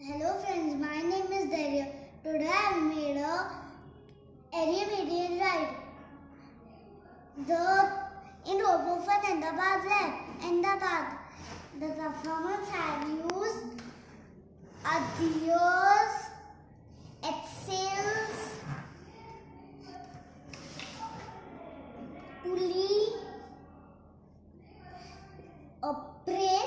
Hello friends, my name is Dhairya. Today I have made a aerial ride. The in Robofun and the Bad Lab Ahmedabad. The performers have used adios, axles, pulley, a.